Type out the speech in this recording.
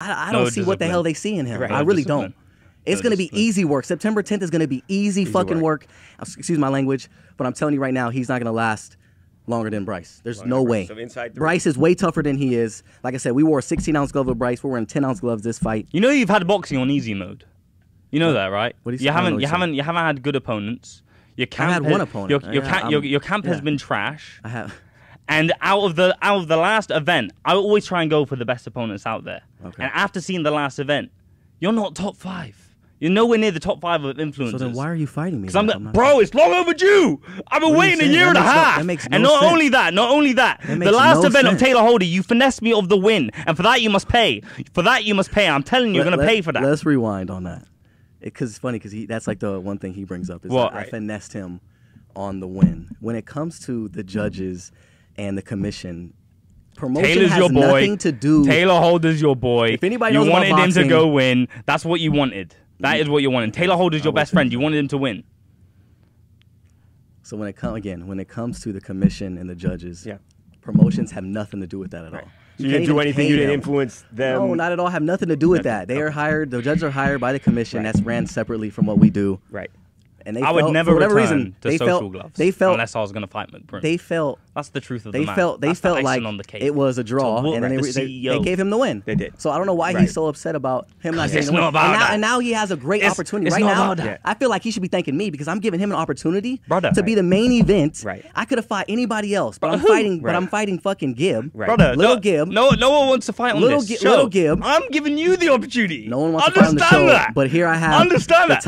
I, I don't see what the hell they see in him. Right. I really discipline. don't. It's No going to be easy work. September 10th is going to be easy, fucking work. work. Excuse my language, but I'm telling you right now, he's not going to last longer than Bryce. There's no than way. Bryce. So inside three. Bryce is way tougher than he is. Like I said, we wore a 16 ounce glove with Bryce. We're wearing 10 ounce gloves this fight. You know you've had boxing on easy mode. You know that, right? What do you you say? I haven't you saying. haven't you haven't had good opponents. Your camp had has- one opponent. Your, your, Yeah, camp, your, your camp has yeah. been trash. I have. And out of the out of the last event, I always try and go for the best opponents out there. Okay. And after seeing the last event, you're not top five. You're nowhere near the top five of influencers. So then why are you fighting me? Because I'm, like, not- bro, it's long overdue. I've been What are you waiting a year That and a no- half. that makes and not sense. only that, not only that, That the last no event of. Tayler Holder, you finessed me of the win, and for that you must pay. For that you must pay. I'm telling you, you're gonna pay for that. Let's rewind on that. Because it's funny because he that's like the one thing he brings up is that I Right. finessed him on the win. When it comes to the judges and the commission, promotion Tayler's has your boy. nothing to do. Tayler Holder's your boy. If anybody you knows about wanted him to go win. That's what you wanted. That is what you wanted. Tayler Holder's your best friend. You wanted him to win. So when it come again, when it comes to the commission and the judges, Yeah. promotions have nothing to do with that at all. So you can't didn't do anything. You didn't influence them. No, not at all. Have nothing to do with Nothing. that. They are hired. The judges are hired by the commission. Right. That's ran separately from what we do. Right. And they I would never for whatever return reason, to they social felt, gloves They felt unless I was going to fight McBroom. they felt That's the truth of they the matter. felt they That's the felt icing like on the cake. it was a draw, So and then they, the they, they gave him the win. They did. So I don't know why Right. he's so upset about him not getting the win. not about and, now, that. and now he has a great It's- opportunity it's right not now. about that. I feel like he should be thanking me because I'm giving him an opportunity Brother. to be the main event. Right. I could have fought anybody else, but But I'm who? fighting. But I'm fighting fucking Gib. Right. Brother, Little no, Gib. No, no one wants to fight on Little this Gi- show. Little Gib. I'm giving you the opportunity. No one wants to fight on the show. that. But here I have Understand that.